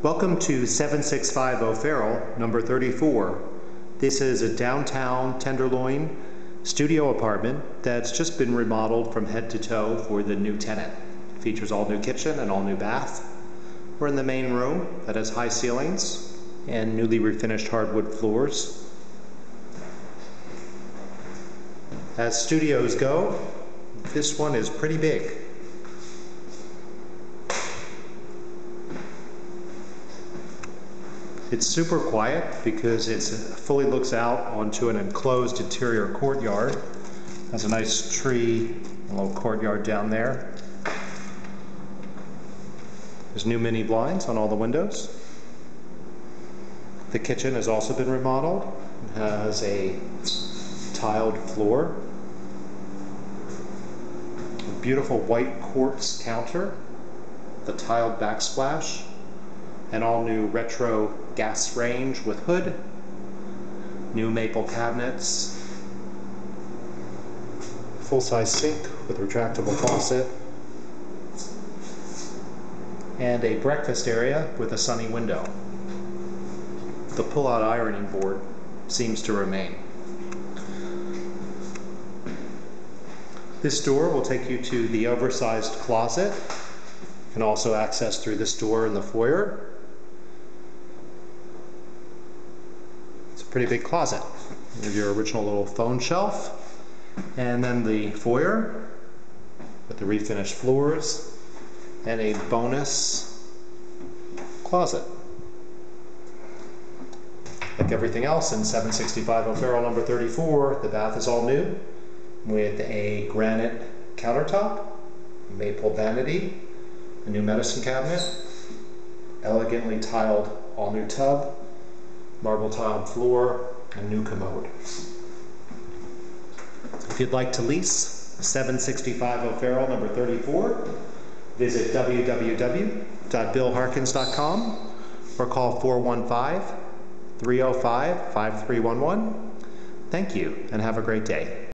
Welcome to 765 O'Farrell, number 34. This is a downtown Tenderloin studio apartment that's just been remodeled from head to toe for the new tenant. It features all new kitchen and all new bath. We're in the main room that has high ceilings and newly refinished hardwood floors. As studios go, this one is pretty big. It's super quiet because it fully looks out onto an enclosed interior courtyard. Has a nice tree, a little courtyard down there. There's new mini blinds on all the windows. The kitchen has also been remodeled. It has a tiled floor. A beautiful white quartz counter. The tiled backsplash an all-new retro gas range with hood, new maple cabinets, full-size sink with retractable faucet, and a breakfast area with a sunny window. The pull-out ironing board seems to remain. This door will take you to the oversized closet. You can also access through this door in the foyer. Pretty big closet. Here's your original little phone shelf. And then the foyer with the refinished floors and a bonus closet. Like everything else in 765 O'Farrell number 34, the bath is all new with a granite countertop, maple vanity, a new medicine cabinet, elegantly tiled all new tub, marble tiled floor, and new commode. If you'd like to lease 765 O'Farrell number 34, visit www.billharkins.com or call 415 305 5311. Thank you and have a great day.